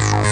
Bye.